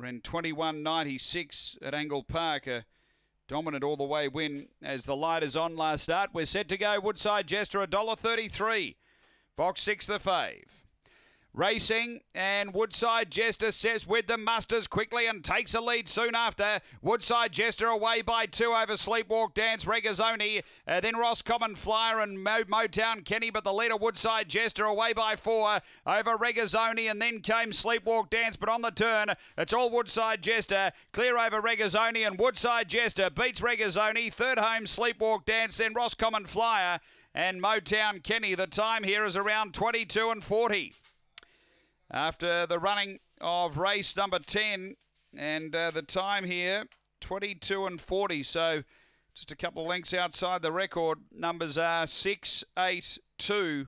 ran 21.96 at Angle Park. A dominant all the way win as the light is on last start. We're set to go. Woodside Jester $1.33. Box six, the fave. Racing and Woodside Jester sets with the musters quickly and takes a lead soon after. Woodside Jester away by two over Sleepwalk Dance, Regazzoni, uh, then Roscommon Flyer and Mo- Motown Kenny, but the leader Woodside Jester away by four over Regazzoni and then came Sleepwalk Dance, but on the turn it's all Woodside Jester, clear over Regazzoni and Woodside Jester beats Regazzoni, third home Sleepwalk Dance, then Roscommon Flyer and Motown Kenny. The time here is around 22 and 40 after the running of race number 10 and uh, the time here 22 and 40 so just a couple of lengths outside the record. Numbers are 6 8 2